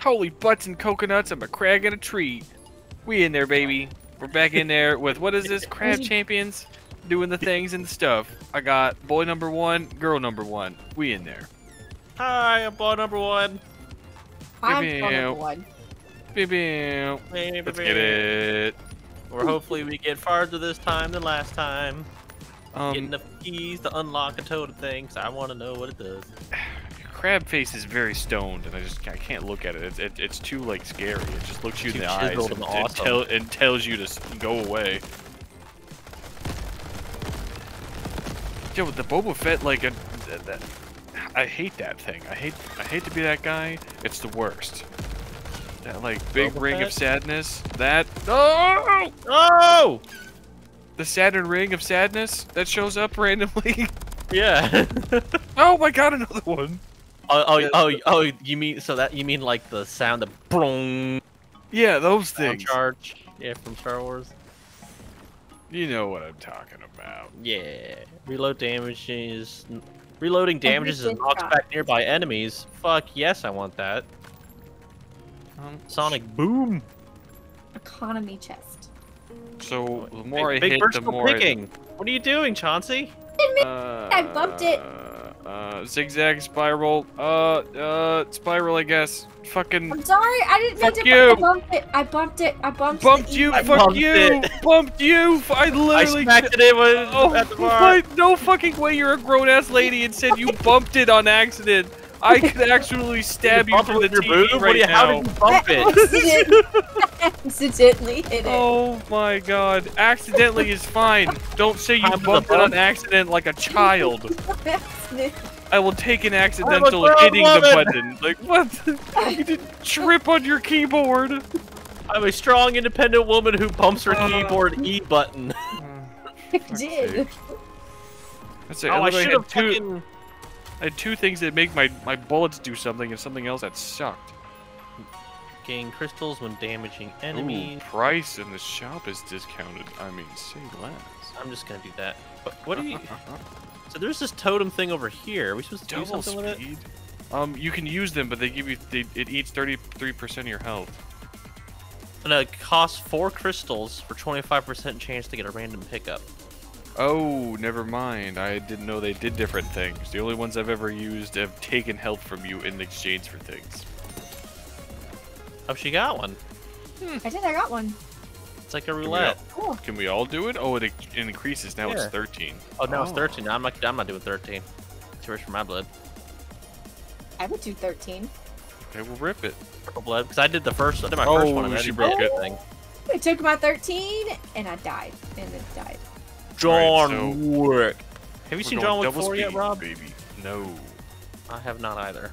Holy butts and coconuts! I'm a crag and a tree. We in there, baby. We're back in there with what is this? Crab champions doing the things and stuff. I got boy number one, girl number one. We in there. Hi, I'm boy number one. I'm Maybe, on uh, number one. Beep, beep. Let's get it. Or hopefully we get farther this time than last time. Getting Um, the keys to unlock a totem thing, thing, 'cause I want to know what it does. Crab face is very stoned, and I just I can't look at it. It's it, it's too like scary. It just looks you in the eyes and, and awesome. tell, and tells you to go away. Yo, the Boba Fett like uh, a, that, that, I hate that thing. I hate I hate to be that guy. It's the worst. That like big Boba ring of sadness. That oh, Oh! the Saturn ring of sadness that shows up randomly. Yeah. oh my god, another one. Oh, oh, oh, oh, you mean so that you mean like the sound of boom Yeah, those sound things. charge? Yeah, from Star Wars. You know what I'm talking about. Yeah. Reload damages. Reloading damages and knocks back nearby enemies. Fuck yes, I want that. Um, Sonic boom. Economy chest. So the more big, I big hit, the vertical more I- picking. What are you doing, Chauncey? Uh, I bumped it. Uh, zigzag spiral. Uh, uh, spiral. I guess. Fucking I'm sorry, I didn't mean Fuck to. you. I bumped it. I bumped it. I bumped. bumped you. I Fuck bumped you. it. Bumped you. F- I I literally. I smacked it in Oh at the bar. No fucking way! You're a grown ass lady and said you bumped it on accident. I could actually stab you bump it through the with your TV boob? right What do you, How now. did you bump it? accidentally hit it. Oh my god! Accidentally is fine. Don't say you Time for bumped it on accident like a child. I will take an accidental grown hitting the button. Like what? you didn't trip on your keyboard. I'm a strong, independent woman who bumps her Uh. keyboard E button. I did. That's it. Oh, I literally should had have two. I had two things that make my my bullets do something, and something else that sucked. Gain crystals when damaging Ooh, enemies. price in the shop is discounted. I mean, say less. I'm just gonna do that. But what do you? So there's this totem thing over here. Are we supposed to do Double something with it? speed. Um, you can use them, but they give you they, it eats thirty three percent of your health. And it costs four crystals for 25% chance to get a random pickup. Oh, never mind. I didn't know they did different things. The only ones I've ever used have taken health from you in exchange for things. Oh, she got one. Hmm. I did. I got one. It's like a we roulette. Cool. Can we all do it? Oh, it, it increases. Now it's 13. Oh, now it's 13. I'm not. I'm not doing 13. Too rich for my blood. I would do 13. Okay, we'll rip it. Purple blood. Because I did the first. I did my Oh, first one. And I she didn't broke get it. anything. I took my 13 and I died. And it died. John so- Wick. Have you seen John Wick double 4 yet, Rob? Baby. No. I have not either.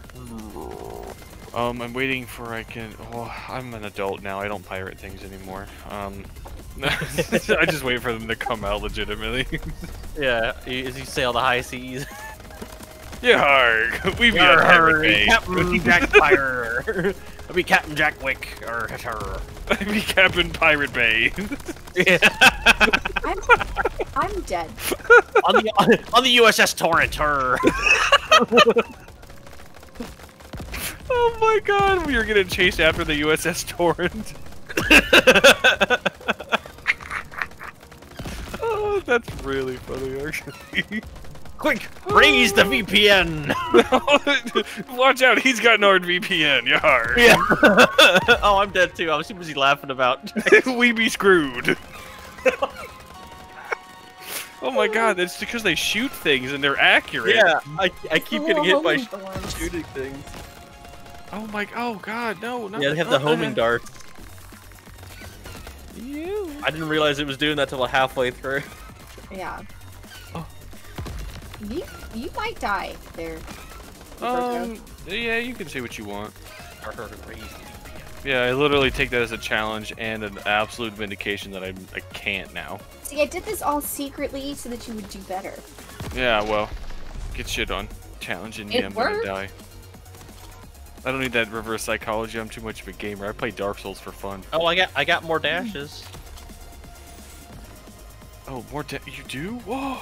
Um, I'm waiting for I can. Oh, I'm an adult now. I don't pirate things anymore. Um, I just wait for them to come out legitimately. Yeah, as you sail the high seas. yeah. We be on pirate bay. Captain Jack Fire. I'll be Captain Jack Wick. Arr, arr. I be Captain Pirate Bay. Yeah. I'm, I'm dead. on the on the USS Torrent. arr. oh my God, we are getting chased after the USS Torrent. oh, that's really funny, actually. Quick, raise the VPN. Watch out, he's got NordVPN. Yar. yeah. oh, I'm dead too. I was too busy laughing about. we be screwed. oh my god, that's because they shoot things and they're accurate. yeah, I, I keep getting hit by Little homing shooting things. Oh my. Oh god, no, no. Yeah, they have the homing darts. You. I didn't realize it was doing that till halfway through. Yeah. You, you might die there. Um. Yeah, you can say what you want. Arr, arr, raise the VPN. Yeah, I literally take that as a challenge and an absolute vindication that I I can't now. See, I did this all secretly so that you would do better. Yeah, well, get shit on. Challenging me, It I'm gonna die. I don't need that reverse psychology. I'm too much of a gamer. I play Dark Souls for fun. Oh, I got I got more dashes. Oh, more da- you do? Whoa!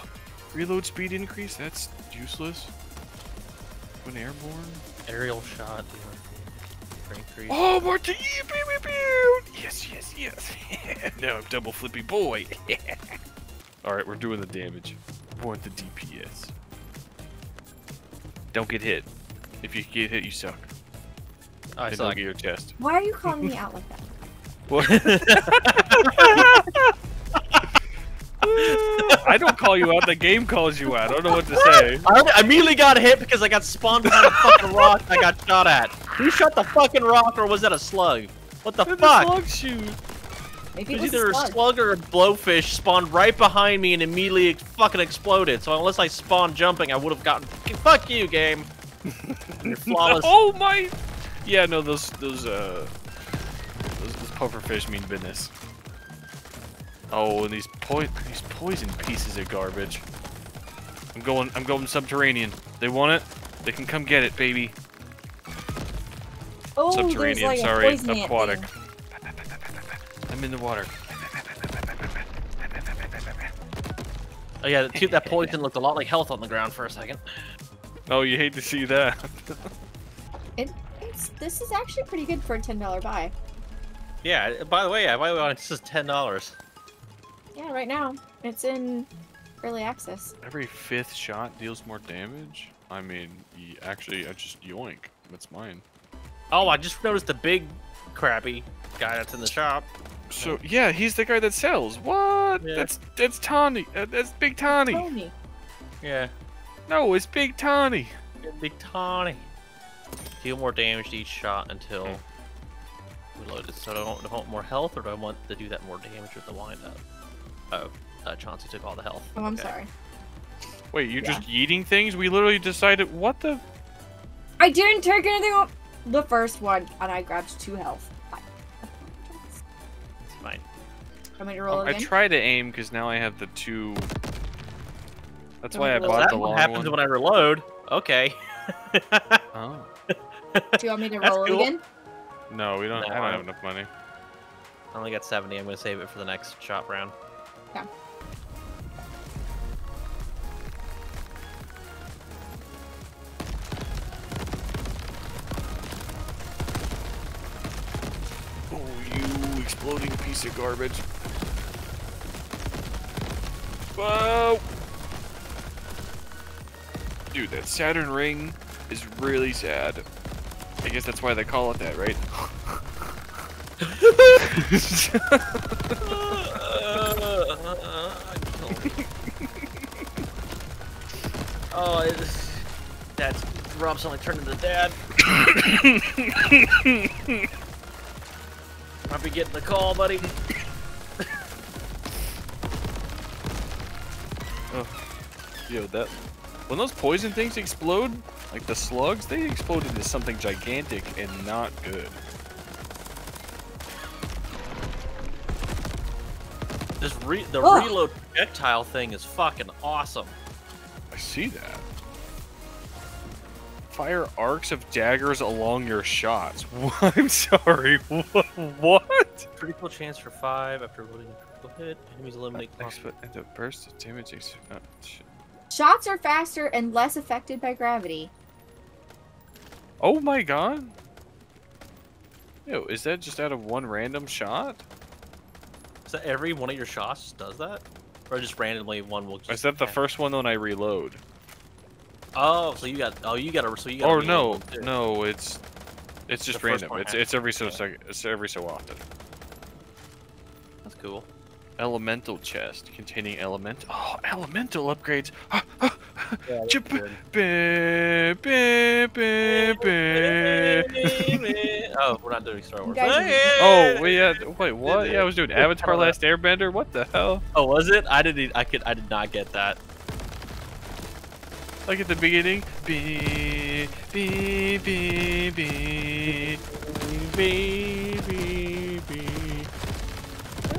Reload speed increase? That's useless. When airborne? Aerial shot. Increase. Oh, Martini! Pew, pew, pew. Yes, yes, yes. now I'm double flippy boy. All right, we're doing the damage. I want the DPS. Don't get hit. If you get hit, you suck. Oh, I and suck. at your chest. Why are you calling me out like that? What? I don't call you out. The game calls you out. I don't know what to say. I immediately got hit because I got spawned behind a fucking rock and I got shot at. Who shot the fucking rock or was that a slug? What the Did fuck? the slug shoot? Maybe It it was was a either a slug. slug or a blowfish spawned right behind me and immediately fucking exploded. So unless I spawned jumping, I would have gotten. Fuck you, game. You're flawless. Oh my! Yeah, no, those those uh those, those pufferfish mean business. Oh, and these po these poison pieces of garbage. I'm going I'm going subterranean. They want it. They can come get it, baby. Oh, subterranean, like sorry, poison aquatic. I'm in the water. Oh yeah, that, that poison looked a lot like health on the ground for a second. Oh, you hate to see that. It, it's, this is actually pretty good for a ten dollar buy. Yeah. By the way, yeah. By the way, this is ten dollars. Yeah, right now it's in early access. Every fifth shot deals more damage. I mean, actually, I just yoink. That's mine. Oh, I just noticed the big crappy guy that's in the shop. So yeah, he's the guy that sells. What? Yeah. That's that's Tawny. Uh, that's Big Tawny. Tony. Yeah. No, it's Big Tawny. Big tawny. Deal more damage to each shot until reloaded. So do I want, do I want more health, or do I want to do that more damage with the windup? Oh, uh, Chauncey took all the health. Oh, I'm Okay. sorry. Wait, you're Yeah. just eating things? We literally decided what the. I didn't take anything off the first one, and I grabbed two health. I apologize. It's fine. Want me to roll Oh, I try to aim because now I have the two. That's why I bought that the one long happens one. when I reload. Okay. Oh. Do you want me to roll cool. again? No, we don't. No, I don't have enough money. I only got 70. I'm gonna save it for the next shop round. Okay. Oh, you exploding piece of garbage. Whoa! Dude, that Saturn ring is really sad. I guess that's why they call it that, right? oh, it, that's Rob suddenly turned into dad. Might be getting the call, buddy. Oh, yo, that when those poison things explode, like the slugs, they explode into something gigantic and not good. This re the Ugh. reload projectile thing is fucking awesome. I see that. Fire arcs of daggers along your shots. I'm sorry. What? what? Critical chance for five after loading a critical hit. Enemies eliminate. Expo- and the burst of damage. ex- uh, Shots are faster and less affected by gravity. Oh my god. Yo, is that just out of one random shot? Every one of your shots does that, or just randomly one will? Just Is that the first one when I reload? Oh, so you got. Oh, you got a... So you got. Or no, no, it's it's just The random. It's it's every so yeah. sec- it's every so often. That's cool. Elemental chest containing element. Oh, elemental upgrades. Yeah, Oh, we're not doing Star Wars. Oh, wait, yeah. Wait, what? Yeah, I was doing Avatar: Last Airbender. What the hell? Oh, was it? I didn't. I could. I did not get that. Like at the beginning. Be, be, be, be. Baby, baby.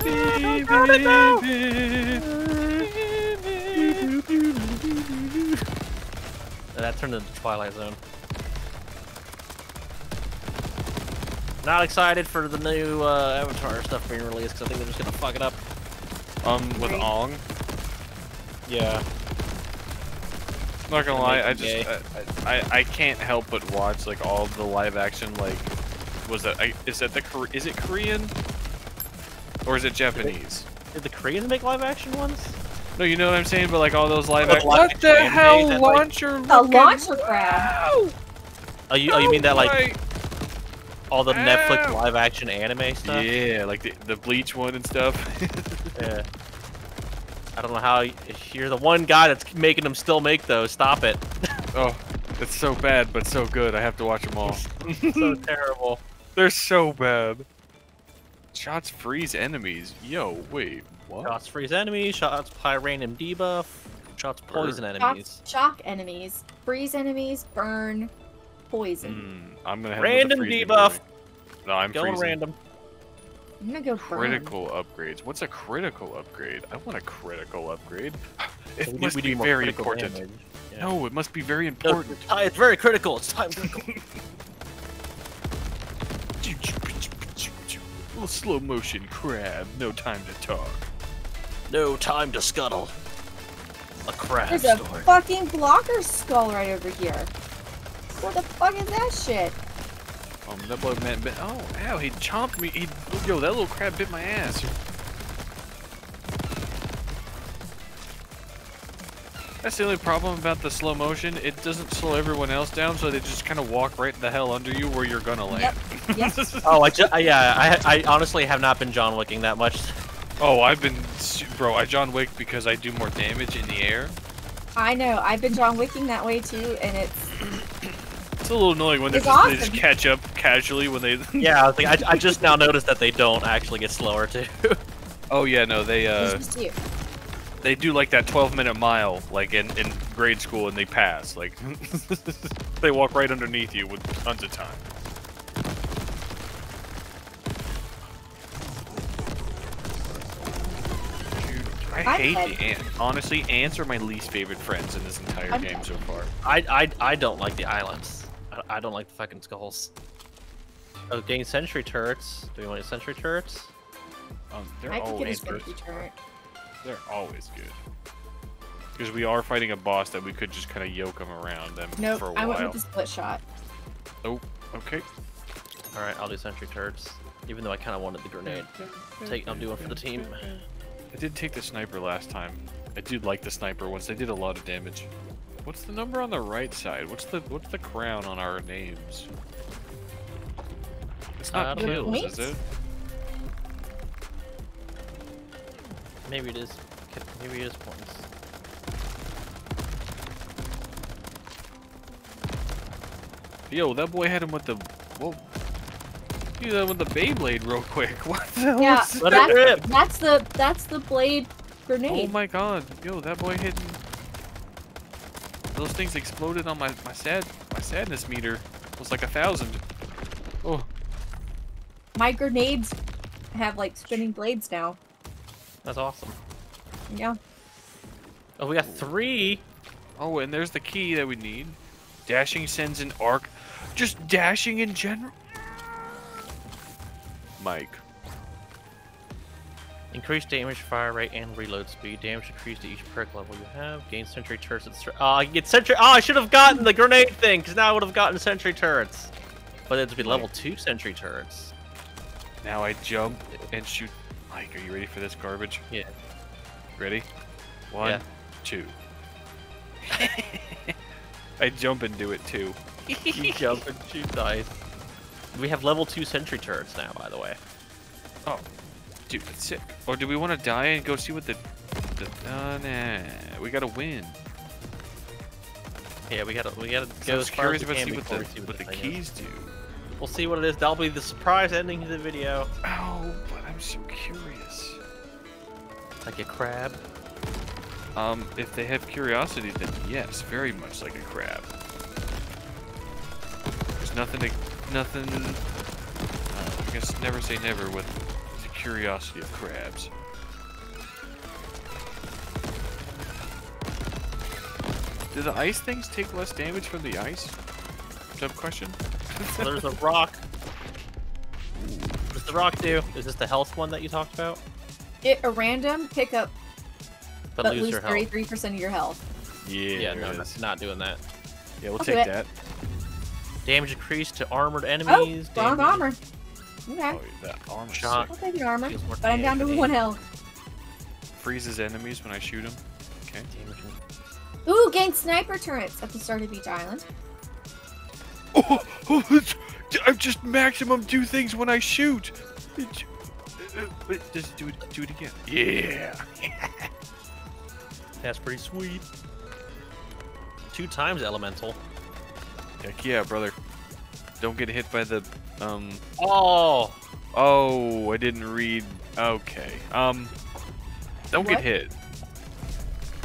Ah, be, got it now. That turned into Twilight Zone. Not excited for the new uh, Avatar stuff being released because I think they're just gonna fuck it up. Um, with Right. Aang. Yeah. Not gonna lie, I just I, I I can't help but watch like all the live action like was that? I, is that the Kore- is it Korean or is it Japanese? Did the Koreans make live action ones? No, you know what I'm saying. But like all those live. action. what the hell? that, like- launcher. A launcher crab. Oh, you, oh, you mean that like Right. All the Netflix live action anime stuff? Yeah, like the the Bleach one and stuff. Yeah. I don't know how you're the one guy that's making them still make those. Stop it. oh, it's so bad, but so good. I have to watch them all. so terrible. They're so bad. Shots freeze enemies. Yo, wait, what? Shots freeze enemies. Shots apply random debuff. Shots poison enemies. Shock, shock enemies. Freeze enemies. Burn. Poison. Hmm, I'm gonna have Random debuff. point. No, I'm Going freezing. random. I'm gonna go burn. Critical upgrades. What's a critical upgrade? I want a critical upgrade. It We do- must be very important. Yeah. No, it must be very important. it's, it's very critical. It's time critical. Little slow motion crab. No time to talk. no time to scuttle. A crab There's a fucking blocker skull right over here. What the fuck is that shit? Um, that boy man bit. Oh, ow! He chomped me. He, yo, that little crab bit my ass. That's the only problem about the slow motion. It doesn't slow everyone else down, so they just kind of walk right the hell under you where you're gonna land. Yep. Oh, I ju- yeah, I, I honestly have not been John Wicking that much. oh, I've been, bro. I John Wick because I do more damage in the air. I know. I've been John Wicking that way too, and it's It's a little annoying when they It's just, they just catch up casually when they. Yeah, I, like, I, I just now noticed that they don't actually get slower too. oh yeah, no, they uh. it's just you. they do like that 12 minute mile like in, in grade school and they pass like they walk right underneath you with tons of time I I hate the ant. Honestly, ants are my least favorite friends in this entire I'm- game so far. I, I, I don't like the islands. I, I don't like the fucking skulls. Oh, gain sentry turrets. Do we want sentry turrets? Um, they're I could get a always good. turret. They're always good. Because we are fighting a boss that we could just kind of yoke them around them Nope. for a I while. I went with the split shot. Oh, okay. All right, I'll do sentry turrets. Even though I kind of wanted the grenade. Take, I'm doing for the team. I did take the sniper last time. I did like the sniper once. They did a lot of damage. What's the number on the right side? What's the what's the crown on our names? It's Uh, not don't know. kills, is it? Maybe it is. Maybe it is points. Yo, that boy had him with the whoa. He had him with the Beyblade real quick. What the hell Yeah, that? Let it rip. that's, that's the that's the blade grenade. Oh my god. Yo, that boy hitting those things exploded on my, my sad my sadness meter. It was like a thousand. Oh, My grenades have like spinning blades now. That's awesome. Yeah. Oh, we got three. Oh, and there's the key that we need. Dashing sends an arc. Just dashing in general. Mike. Increase damage, fire rate, and reload speed. Damage increased to each perk level you have. Gain sentry turrets. Oh, ah, I get sentry. Oh, I should have gotten the grenade thing, because now I would have gotten sentry turrets. But it'd be level two sentry turrets. Now I jump and shoot. Mike, are you ready for this garbage? Yeah. Ready? One, Yeah. two. I jump and do it too. You jump and shoot dice. We have level two sentry turrets now, by the way. Oh, dude, that's sick. Or do we want to die and go see what the... the uh, nah, we gotta win. Yeah, we gotta we gotta go as far as we can see what before the, we see what the thing is. keys do. We'll see what it is. That'll be the surprise ending to the video. Oh, but I'm so curious. Like a crab. Um, if they have curiosity, then yes, very much like a crab. There's nothing to, nothing, uh, I guess never say never with the curiosity of crabs. Do the ice things take less damage from the ice? Dumb question. So there's a rock. What does the rock do? Is this the health one that you talked about? Get a random pick up, But, but lose lose your health. 33% of your health. Yeah, Yeah, no, it not, is. not doing that. Yeah, we'll I'll take that. Damage increased to armored Oh, enemies. wrong damage- armor. Okay. Oh, that armor Shot. I'll take the armor, Feels more but I'm down to one health. freezes enemies when I shoot them. Okay. Damage in- Ooh, gain sniper turrets at the start of each island. Oh, oh it's, I just maximum do things when I shoot. It- Wait, just do it. Do it again. Yeah. That's pretty sweet. Two times elemental. Heck yeah, brother. Don't get hit by the um. Oh! Oh, I didn't read. Okay. Um. Don't What? get hit.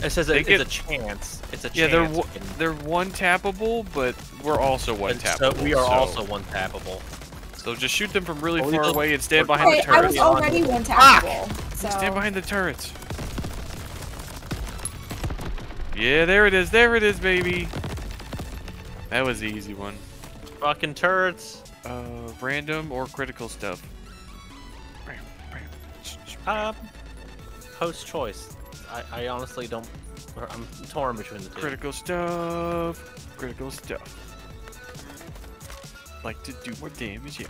It says They it, get- it's a chance. It's a chance. Yeah, chance. they're you they're one tappable, but we're also one and so we are so- also one tappable. So just shoot them from really Only far away and stand or- behind Wait, the I was already one tappable. So Stand behind the turrets. Yeah, there it is. There it is, baby. That was the easy one. Fucking turrets. Uh, random or critical stuff. Um, host choice. I, I honestly don't. I'm torn between the two. Critical stuff. Critical stuff. Like to do more damage, yeah.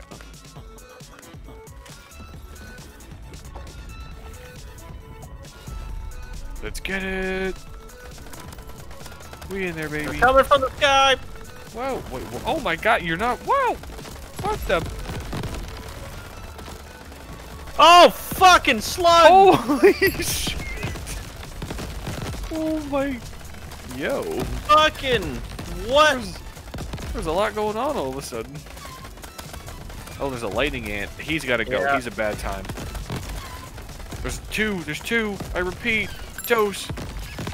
Let's get it. We in there, They're baby. coming from the sky. Whoa, wait, whoa, oh my god, you're not, whoa! What the, Oh, fucking slug! holy shit! Oh my, yo. Fucking what? There's, there's a lot going on all of a sudden. Oh, there's a lightning ant. He's gotta go, Yeah. he's a bad time. There's two, there's two, I repeat. Dos,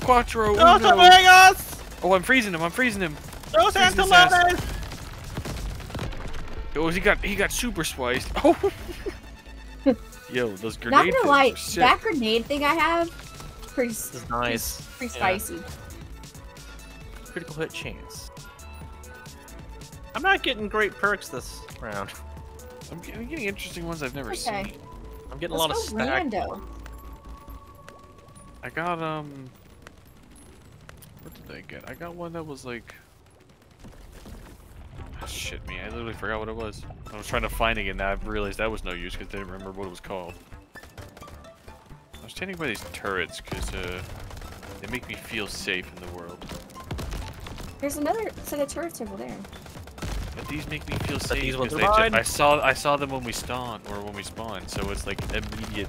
Quattro, Dos Uno. amigos! Oh, I'm freezing him, I'm freezing him. Dos antelopes! Oh, he got, he got super spliced. Oh! Yo, those grenades. not grenade gonna lie, sick. that grenade thing I have, pretty, This is nice. pretty Yeah. spicy. Critical hit chance. I'm not getting great perks this round. I'm getting, I'm getting interesting ones I've never Okay. seen. I'm getting Let's a go lot of stack. rando. I got um. What did I get? I got one that was like. Ah, shit me! I literally forgot what it was. I was trying to find it and now I've realized that was no use because I didn't remember what it was called. I was standing by these turrets because uh, they make me feel safe in the world. There's another set of turrets over there. But these make me feel safe these ones are they ju- mine. I saw I saw them when we spawn or when we spawn, so it's like immediate.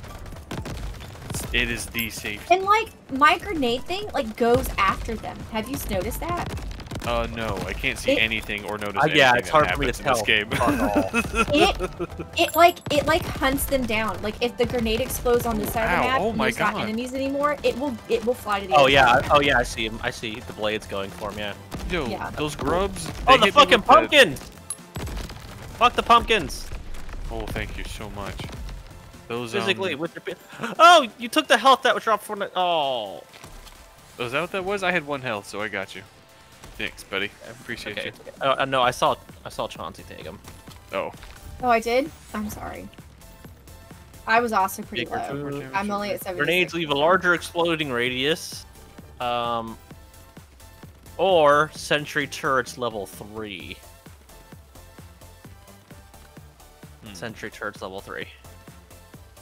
It's, it is the safety. And like my grenade thing, like goes after them. Have you noticed that? Uh, no, I can't see It- anything or notice Uh, anything yeah, it's that hard for me to tell. in this game. It it like it like hunts them down. Like if the grenade explodes on this Ooh, side of the map oh and my there's not enemies anymore, it will it will fly to the Oh yeah. I- oh yeah, I see him. I see the blades going for him. Yeah. Yo, Yeah. those grubs. Oh, the fucking with the- pumpkin! Fuck the pumpkins! Oh, thank you so much. Those Physically, um, with your. Oh, you took the health that was dropped from the. Oh. oh, is that what that was? I had one health, so I got you. Thanks, buddy. I appreciate Okay. you. Oh, uh, no, I saw I saw Chauncey take him. Oh, Oh, I did. I'm sorry. I was also pretty Bigger low. food. I'm only at 76. Grenades leave a larger exploding radius. Um. Or sentry turrets level three. Hmm. Sentry turrets level three.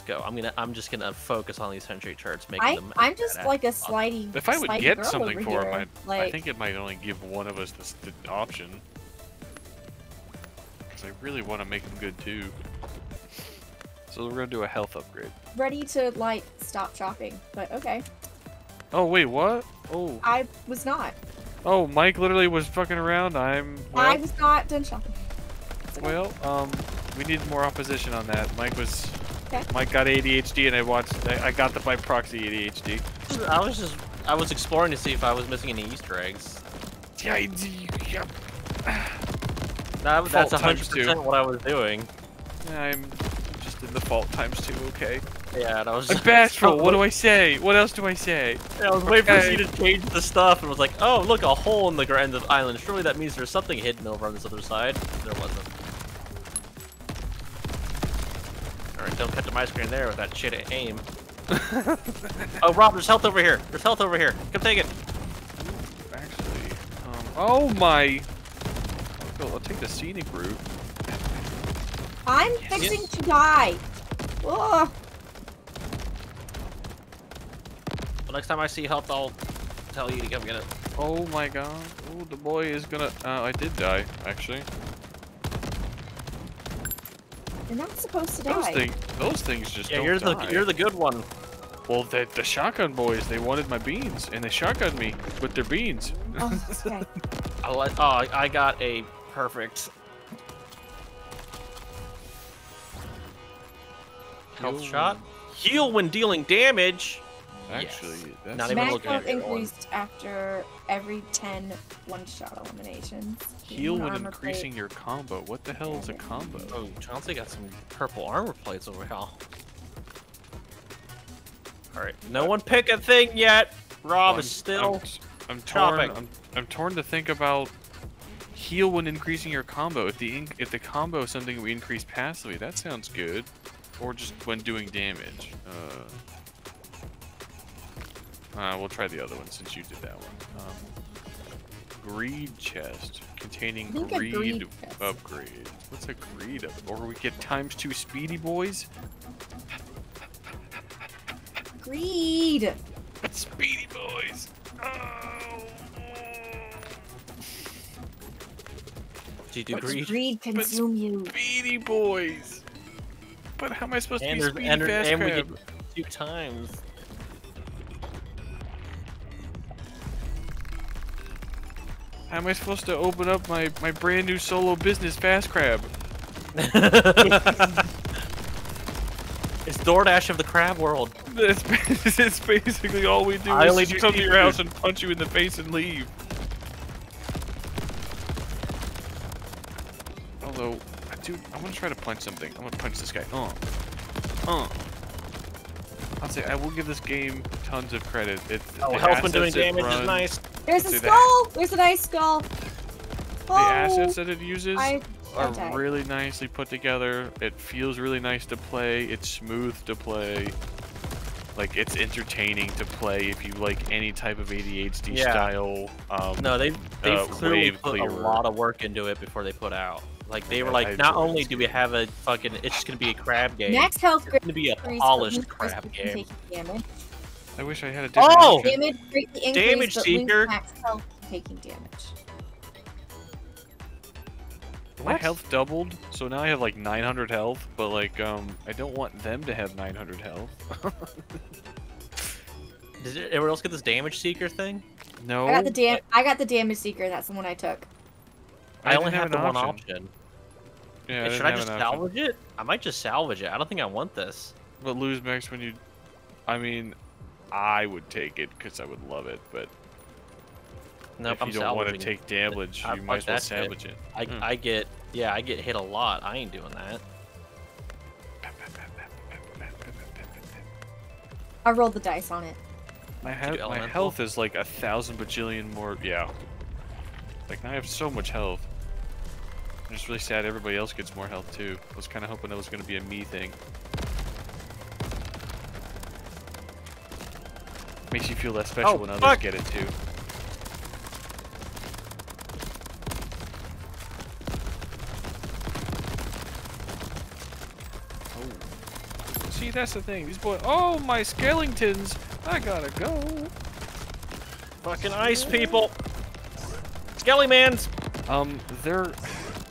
Go. I'm gonna. I'm just gonna focus on these sentry charts, making I, them. I'm just like a slidey. If I would slidey get something for here. him, I, I think it might only give one of us this the option. Because I really want to make him good too. So we're gonna do a health upgrade. ready to like stop shopping, but okay. Oh wait, what? Oh, I was not. oh, Mike literally was fucking around. I'm I well, was not done shopping. Okay. well. Um, we need more opposition on that. Mike was. Okay. Mike got ADHD, and I watched. I, I got the by proxy ADHD. I was just. I was exploring to see if I was missing any Easter eggs. Yeah, yeah. That, that's 100% what I was doing. I'm just in the fault times two. Okay. Yeah, and I was I'm just. bashful. What do I say? What else do I say? I was waiting for you to change the stuff and was like, oh, look, a hole in the grand of island. Surely that means there's something hidden over on this other side. There wasn't. My screen there with that shit aim. oh, Rob, there's health over here. There's health over here. Come take it. Actually, um, oh my. go. I'll take the scenic route. I'm Yes. fixing to die. Ugh. Well, next time I see health, I'll tell you to come get it. Oh my god. Oh, the boy is gonna. Uh, I did die, actually. You're not supposed to Those die. things, those things just Yeah, don't you're the you're the good one. Well, the, the shotgun boys, they wanted my beans, and they shotgunned me with their beans. Oh, okay. I'll let, oh, I- I got a perfect health Heal shot. Heal when dealing damage. Actually, Yes. that's Not even Max looking at health the one. increased after every 10 one-shot eliminations. heal Gain when plate. increasing your combo. What the hell is a combo? Oh, Chauncey got some purple armor plates over here. Alright, no one pick a thing yet. Rob I'm- is still. I'm, t- I'm torn. I'm, I'm torn to think about heal when increasing your combo. If the inc- if the combo is something we increase passively, that sounds good. Or just when doing damage. Uh, uh, we'll try the other one since you did that one. Um, greed chest containing I think a greed, greed chest. upgrade. What's a greed? Up- or we get times two speedy boys. Greed! Speedy boys. Oh. Do you do What's greed? Greed consume you. Speedy boys. But how am I supposed And to be speedy and, fast and we get two times. How am I supposed to open up my, my brand new solo business fast crab? it's DoorDash of the crab world. That's, that's basically all we do. I is only just do come to your house and punch you in the face and leave. Although, dude, I want to try to punch something. I'm gonna punch this guy. Uh, uh. I'll say I will give this game tons of credit. It, Oh, the health when doing damage runs- is nice. There's a See that? skull! There's a nice skull! The Oh, assets that it uses I, I are died. really nicely put together. It feels really nice to play. It's smooth to play. Like it's entertaining to play if you like any type of ADHD Yeah. style. Um, No, they they've uh, clearly wave put clearer. a lot of work into it before they put out. Like they were like, I not only do we have a fucking, it's just gonna be a crab game. Max health It's gonna be a polished lose crab from game. Taking damage. I wish I had a different. Oh! option. Damage greatly Damage seeker. max health from taking damage. My health doubled, so now I have like 900 health. But like, um, I don't want them to have 900 health. Did everyone else get this damage seeker thing? no. I got the dam. I got the damage seeker. That's the one I took. I, only didn't have the an one option. Yeah, Yeah, I should I just an option. salvage it? I might just salvage it. I don't think I want this. But lose max when you. I mean, I would take it because I would love it, but Nope, if I'm you don't want to take damage, I- you might as well that salvage it. I, Hmm. I get, yeah, I get hit a lot. I ain't doing that. I rolled the dice on it. My, he- my health is like a thousand bajillion more. Yeah. Like now I have so much health. I'm just really sad everybody else gets more health too. I was kind of hoping that was going to be a me thing. Makes you feel less special Oh, when others fuck. get it too. Oh. See, that's the thing. These boys. Oh, my skeletons! I gotta go. Fucking ice people. Skellymans. Um, they're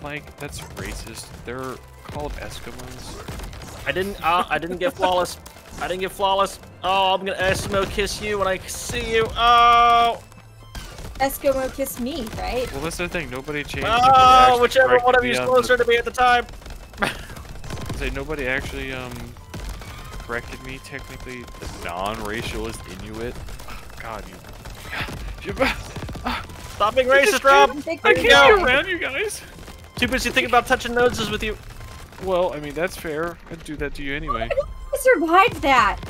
like that's racist. They're called Eskimos. I didn't, uh, I didn't get flawless. I didn't get flawless. Oh, I'm gonna Eskimo kiss you when I see you. Oh, Eskimo kiss me, right? Well, that's the thing. Nobody changed. oh, nobody actually whichever one of me you is on closer to me at the time. Say nobody actually um corrected me. Technically, the non-racialist Inuit. Oh, God, you. you Stop being I racist, Rob. I can't it. be around you guys. Too busy thinking about touching noses with you. Well, I mean that's fair. I'd do that to you anyway. I survived that.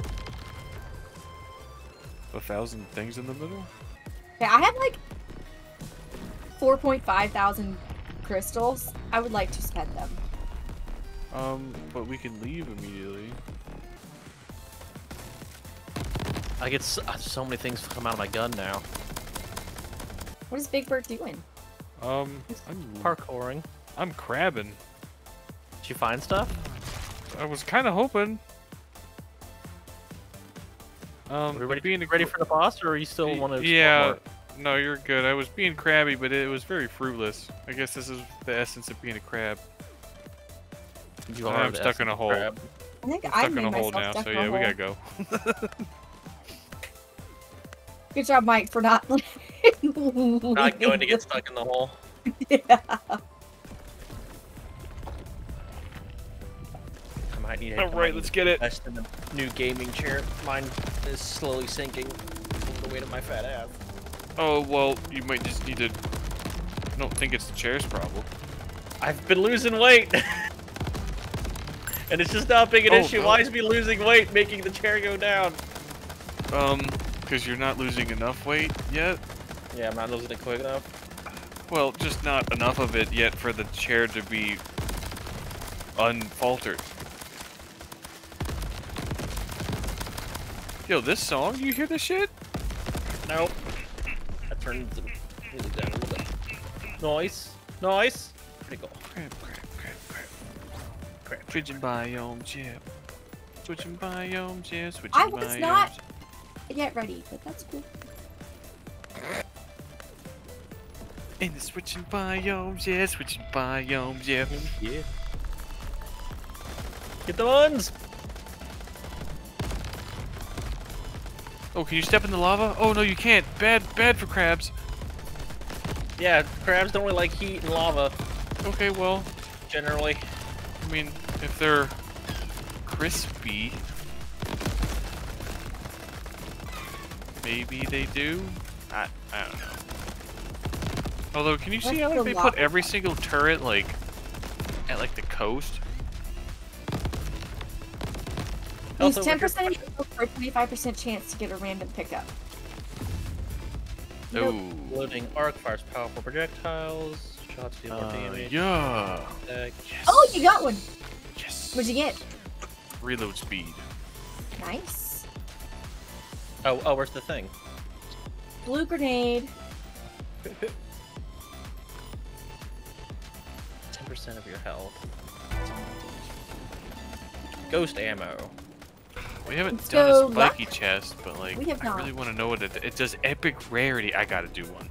A thousand things in the middle. Yeah, I have like 4.5 thousand crystals. I would like to spend them. Um, but we can leave immediately. I get so, uh, so many things come out of my gun now. What is Big Bird doing? Um, I'm, Parkouring. I'm crabbing. Did you find stuff? I was kind of hoping. Um, Are we ready, being ready for the boss, or are you still Y- want to? yeah. No, you're good. I was being crabby, but it was very fruitless. I guess this is the essence of being a crab. You I'm stuck in a hole. crab. I think I'm stuck made in a hole now, so yeah, we gotta go. Good job, Mike, for not. Not going to get stuck in the hole. yeah. I might need. All right, let's get it. Invest in the new gaming chair. Mine is slowly sinking the weight of my fat ass. Oh well, you might just need to. I don't think it's the chair's problem. I've been losing weight. and it's just not being an Oh, issue. no. Why is me losing weight making the chair go down? Um, because you're not losing enough weight yet. Yeah, I'm not losing it quick enough. Well, just not enough of it yet for the chair to be unfaltered. Yo, this song, you hear this shit? Nope. I turned the music down a little bit. Noise. Noise. Pretty cool. Crap, crap, crap, crap. Crap. Switching biomes, yeah. Switching biomes, yeah. Switching I was biomes. not- Yet ready, but that's cool. In the switching biomes, yeah. Switching biomes, yeah. Yeah. Get the ones. Oh, can you step in the lava? Oh no, you can't. Bad, bad for crabs. Yeah, crabs don't really like heat and lava Okay, well, generally. I mean, if they're crispy, maybe they do. I, I don't know. Although, can you see how like, the they put every single turret like at like the coast? Lose Also, ten with your- percent for a twenty-five percent chance to get a random pickup. Nope. Oh, Loading arc fires powerful projectiles. Shots deal more uh, damage. yeah. Attack. Yes. Oh, you got one. Yes. What'd you get? Reload speed. Nice. Oh, oh, where's the thing? Blue grenade. Ten percent of your health. Ghost ammo. We haven't Let's done a spiky chest, but like, I really want to know what it. It does epic rarity. I gotta do one.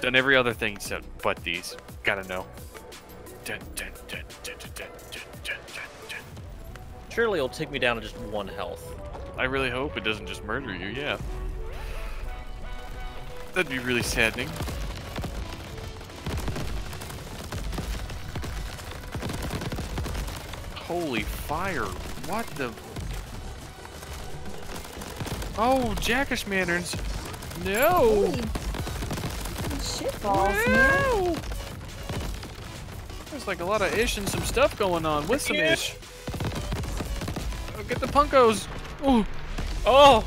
Done every other thing except but these. Gotta know. Dun, dun, dun, Surely it'll take me down to just one health. I really hope it doesn't just murder you. Yeah. That'd be really saddening. Holy fire! What the? Oh, Jackish Mannerns! No! Holy shit balls, man. No! There's like a lot of ish and some stuff going on with some ish. Oh, get the punkos! Oh, Oh!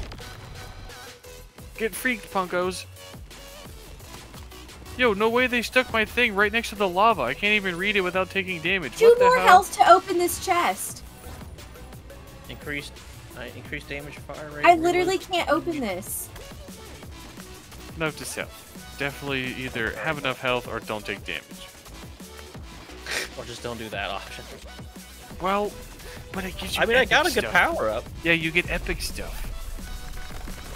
get freaked, punkos! Yo, no way they stuck my thing right next to the lava. I can't even read it without taking damage. Two what the more hell? health to open this chest. Increased, uh, increased damage fire rate. I reload. literally can't open this. Note to self: definitely either have enough health or don't take damage. Or just don't do that option. Well, but it gives you. I mean, I got a good stuff. power up. Yeah, you get epic stuff.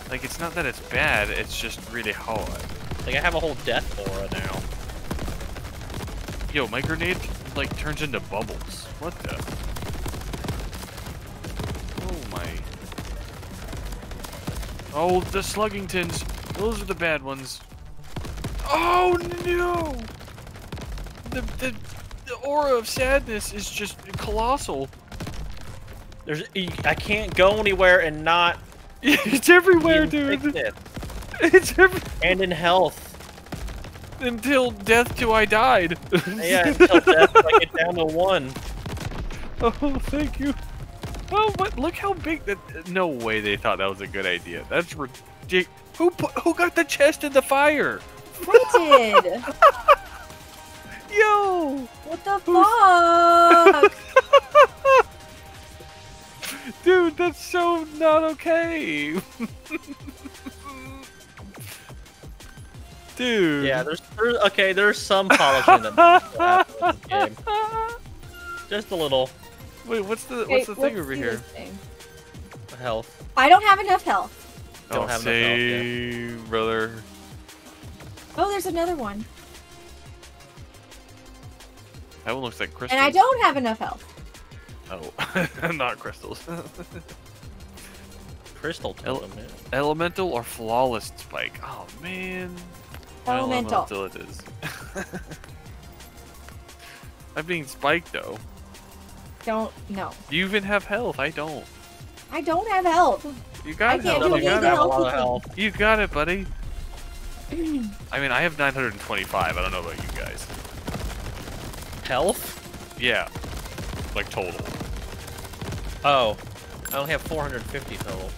Like it's not that it's bad; it's just really hard. Like I have a whole death aura now. Yo, my grenade like turns into bubbles. What the? Oh, the Sluggingtons. Those are the bad ones. Oh no! The the the aura of sadness is just colossal. There's, I can't go anywhere and not. it's everywhere, dude. It's every And in health. until death do I died. Yeah, until death, I get down to one. Oh, thank you. Oh, but look how big that. No way they thought that was a good idea. That's ridiculous. Who put, who got the chest in the fire? I did. Yo! What the fuck? Dude, that's so not okay. Dude. Yeah, there's, there's okay. There's some polishing that needs in this game. Just a little Wait, what's the what's the thing let's over here? this thing. health. I don't have enough health. Don't oh, have enough health, yeah. same, brother. Oh, there's another one. That one looks like crystals. And I don't have enough health. Oh, not crystals. Crystal El- totem. man. Elemental or flawless spike? Oh man. Elemental. Elemental it is. I'm being spiked though. Don't, know. You even have health. I don't. I don't have health. You got I it. can't health. do You got us have a lot of health. You got it, buddy. I mean, I have 925. I don't know about you guys. Health? Yeah. Like total. Oh, I only have 450 total.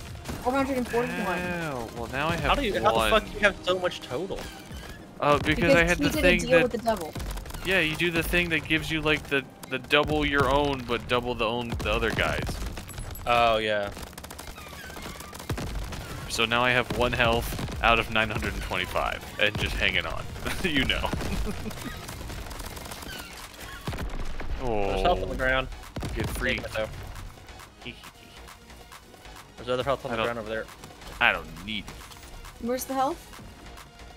441. Wow. Well, now I have How do you? one. How the fuck do you have so much total? Uh, because, I had the did thing a deal that with the devil. yeah, you do the thing that gives you like the the double your own, but double the own the other guys. Oh yeah. So now I have one health out of 925, and just hanging on. you know. There's health on the oh, ground. get free. Take it, though. There's other health on I the ground over there. I don't need. It. Where's the health?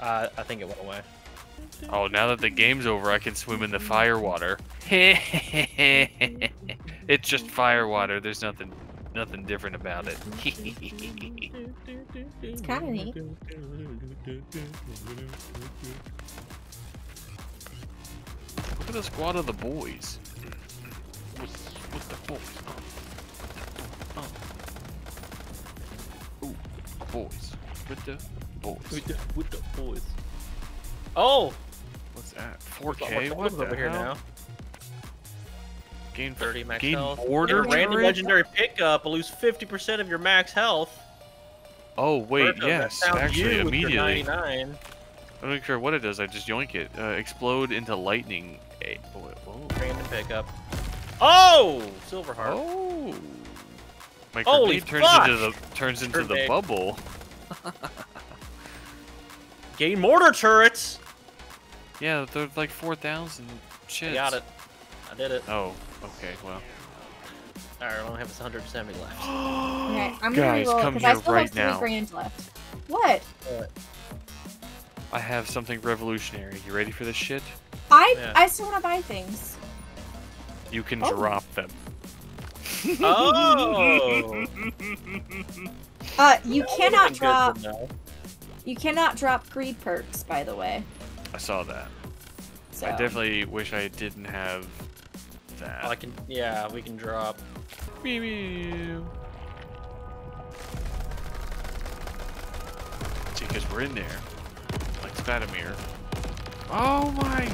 Uh, I think it went away. Oh, now that the game's over, I can swim in the fire water. it's just fire water. There's nothing, nothing different about it. It's kind of neat. Look at the squad of the boys. With, with the boys. Oh. Oh. Ooh, boys. With the boys. With the, with the boys. Oh, What's that? there's a lot 4K? more What the over here hell? now. Gain 30 max gain health. border Get a random turret? legendary pickup. Lose 50% of your max health. Oh wait, Virgo, yes, actually, you with immediately. I'm not sure what it does. I just yoink it. Uh, explode into lightning. Wait, whoa. Random pickup. Oh, silver heart. Oh. My Holy turns fuck! into the turns into the bubble. Gain mortar turrets. Yeah, they're like four thousand shit. I got it. I did it. Oh, okay, well. Alright, I only have 170 left. Okay, I'm gonna Guys, reroll come because I here still right have three now. grand left. What? I have something revolutionary. You ready for this shit? I Yeah. I still want to buy things. You can Oh. drop them. Oh! Uh, you That cannot would've been good drop. You cannot drop greed perks, by the way. I saw that. So. I definitely wish I didn't have that. I can, yeah, we can drop. Meow, meow. See, because we're in there. Like Spadamir. Oh my!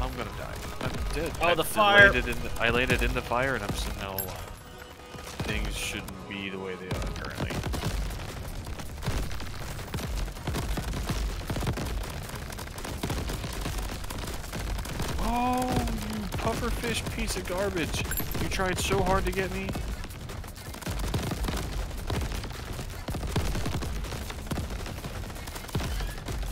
I'm gonna die. I'm dead. Oh, I the fire. Landed in the, I landed in the fire and I'm somehow alive. Things shouldn't be the way they are currently. Oh, you pufferfish piece of garbage. You tried so hard to get me.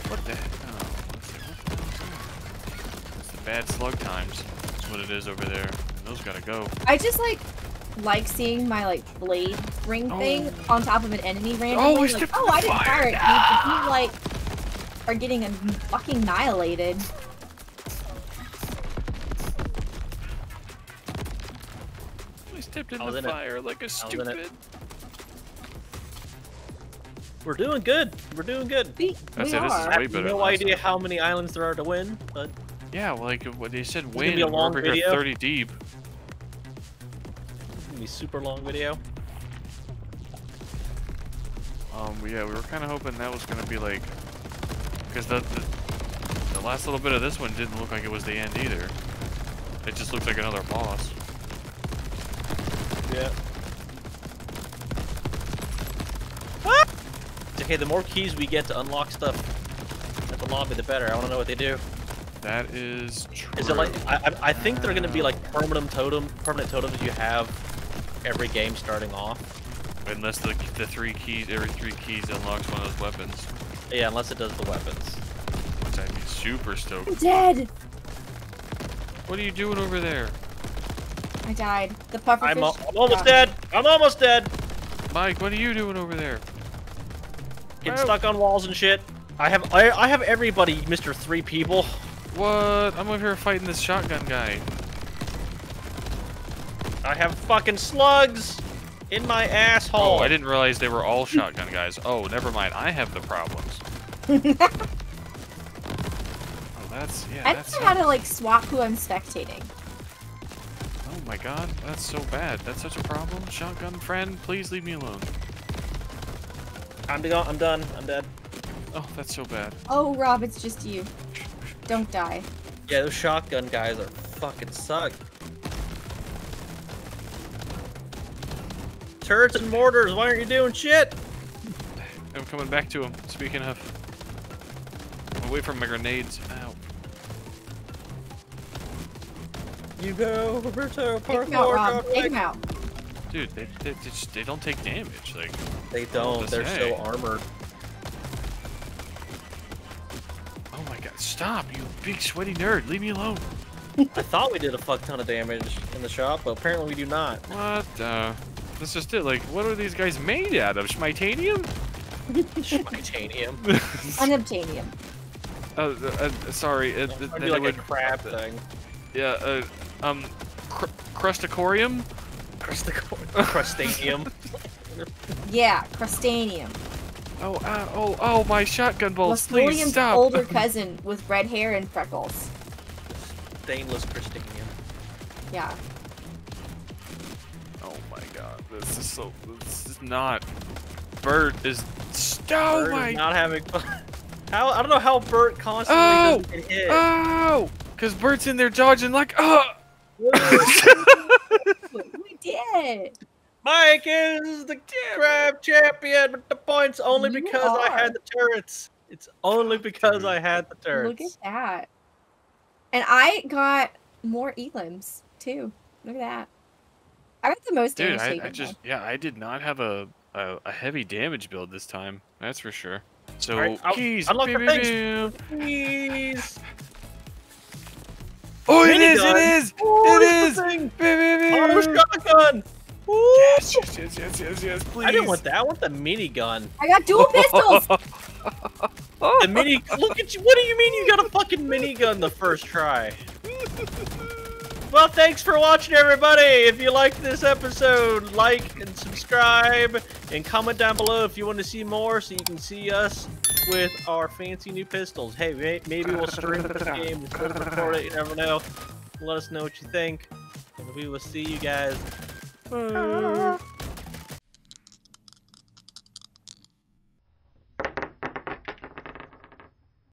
What the? Oh, let's see, what the hell's that? It's the bad slug times. That's what it is over there. Those gotta go. I just like like seeing my like blade ring oh. thing Oh. on top of an enemy Oh, randomly. I like, oh, I didn't fire. it. dude, You like are getting a fucking annihilated. I in the in it. fire like a stupid. We're doing good. We're doing good. We, That's we it, this is are. I way have better no than idea time. how many islands there are to win, but Yeah, like what they said, gonna win. be a and we're long over here 30 deep. it's gonna be a super long video. Um, yeah, we were kind of hoping that was gonna be like, because the, the the last little bit of this one didn't look like it was the end either. It just looked like another boss. Yeah. It's okay, the more keys we get to unlock stuff at the lobby, the better. I want to know what they do. That is true. Is it like I, I, I think they're gonna be like permanent totem, permanent totems you have every game starting off. Unless the the three keys, every three keys unlocks one of those weapons. Yeah, unless it does the weapons. Which I'd be super I'm stoked. dead. What are you doing over there? I died. The puffer I'm, al- I'm almost got dead. I'm almost dead. Mike, what are you doing over there? Getting stuck on walls and shit. I have I, I have everybody, Mr. Three People. What? I'm over here fighting this shotgun guy. I have fucking slugs in my asshole. Oh, I didn't realize they were all shotgun guys. Oh, never mind. I have the problems. Oh, that's yeah. I That's don't know how to like swap who I'm spectating. Oh my god, that's so bad. That's such a problem. Shotgun friend, please leave me alone. I'm done. I'm done. I'm dead. Oh, that's so bad. Oh, Rob, it's just you. Don't die. Yeah, those shotgun guys are fucking suck. Turrets and mortars, why aren't you doing shit? I'm coming back to him. Speaking of, I'm away from my grenades. Ow. You go, Roberto, Take him out, Rob. Take him out. Dude, they, they, they, just, they don't take damage. Like, They don't, they're say. so armored. oh my god, stop, you big sweaty nerd. Leave me alone. I thought we did a fuck ton of damage in the shop, but apparently we do not. What? Uh, that's just it. Like, what are these guys made out of? Schmitanium? Titanium. Unobtainium. uh, uh, uh, sorry. Uh, th- It'd be it like a would- crab thing. Yeah, uh, um, cr- crustacorium? Crustanium. Yeah, crustanium. Oh, uh, oh, oh, my shotgun bolts, please Lastolium's stop. older cousin with red hair and freckles. Stainless crustanium. Yeah. Oh my god, this is so, this is not. Bert is, st- oh Bird is not having fun. How I don't know how Bert constantly Oh! doesn't get hit. oh, cause Bert's in there dodging like, oh. We did. Mike is the crab champion with the points only You because I had the turrets. It's only because I had the turrets. Look at that. And I got more elims too. Look at that. I got the most Dude, damage I, taken. I just, yeah, I did not have a, a, a heavy damage build this time. That's for sure. So, Alright, I'll- keys. unlock the things. Please. Oh, it is, it Minigun. is, Ooh, it this is. thing. Bam, bam, Auto shotgun. Yes, yes, yes, yes, yes, yes, please. I didn't want that. I want the minigun. I got dual pistols. The mini. Look at you. What do you mean you got a fucking minigun the first try? Well, thanks for watching, everybody. If you liked this episode, like and subscribe, and comment down below if you want to see more, so you can see us with our fancy new pistols. Hey, may- maybe we'll stream this game, we'll record it. You never know. Let us know what you think, and we will see you guys. Bye.